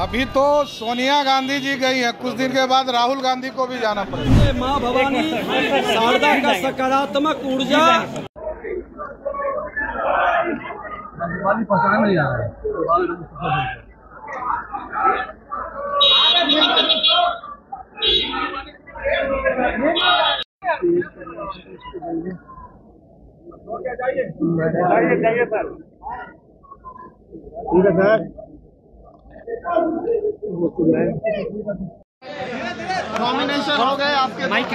अभी तो सोनिया गांधी जी गई है। कुछ दिन के बाद राहुल गांधी को भी जाना पड़ेगा। माँ भवानी शारदा का सकारात्मक ऊर्जा। नॉमिनेशन हो गए आपके। माइक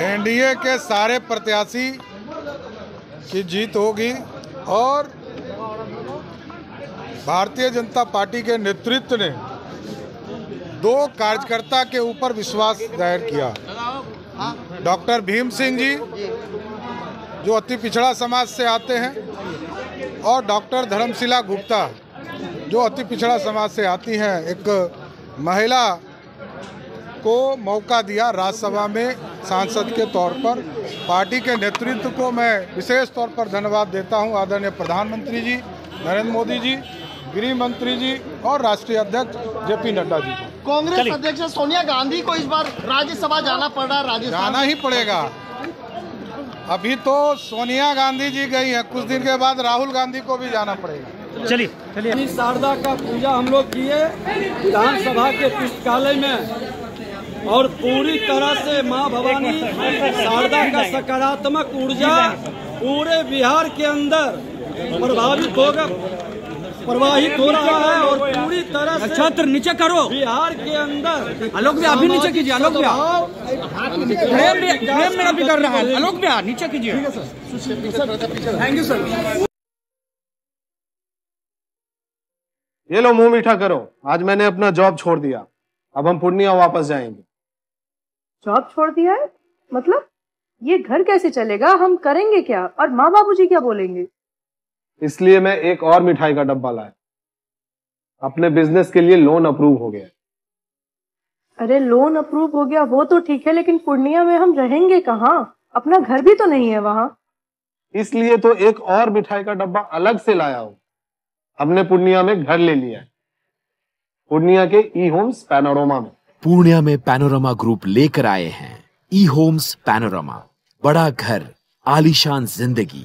एनडीए के सारे प्रत्याशी की जीत होगी और भारतीय जनता पार्टी के नेतृत्व ने दो कार्यकर्ता के ऊपर विश्वास ज़ाहिर किया। डॉक्टर भीम सिंह जी जो अति पिछड़ा समाज से आते हैं और डॉक्टर धर्मशिला गुप्ता जो अति पिछड़ा समाज से आती हैं एक महिला को मौका दिया राज्यसभा में सांसद के तौर पर। पार्टी के नेतृत्व को मैं विशेष तौर पर धन्यवाद देता हूँ आदरणीय प्रधानमंत्री जी नरेंद्र मोदी जी गृह मंत्री जी और राष्ट्रीय अध्यक्ष जेपी नड्डा जी। कांग्रेस अध्यक्ष सोनिया गांधी को इस बार राज्यसभा जाना पड़ रहा है राजस्थान जाना ही पड़ेगा। अभी तो सोनिया गांधी जी गई है। कुछ दिन के बाद राहुल गांधी को भी जाना पड़ेगा। चलिए शारदा का पूजा हम लोग किए विधानसभा के पुस्तकालय में और पूरी तरह से माँ भवानी शारदा का सकारात्मक ऊर्जा पूरे बिहार के अंदर प्रभावित होगा प्रवाहित हो रहा है और पूरी तरह से छत्र नीचे करो। बिहार के अंदर। आलोक भैया अभी नीचे कीजिए आलोक भैया। भी- मेरा भी कर रहा है। आलोक भैया नीचे कीजिए। Thank you sir. ये लो मुँह मीठा करो। आज मैंने अपना जॉब छोड़ दिया। अब हम पूर्णिया वापस जाएँगे। जॉब छोड़ दिया है? मतलब? ये घर कैसे चलेगा? हम करेंगे क्या? और माँ बाबूजी क्या बोलेंगे? इसलिए मैं एक और मिठाई का डब्बा लाया। अपने बिज़नेस के लिए लोन अप्रूव हो गया। अरे लोन अप्रूव हो गया वो तो ठीक है लेकिन पूर्णिया में हम रहेंगे कहाँ? अपना घर भी तो नहीं है वहाँ। इसलिए तो एक और मिठाई का डब्बा अलग से लाया हूँ। हमने पूर्णिया में घर ले लिया पूर्णिया के ई होम्स पैनोरमा में। पूर्णिया में पैनोरमा ग्रुप लेकर आए हैं। ई होम्स पैनोरमा बड़ा घर आलीशान ज़िंदगी।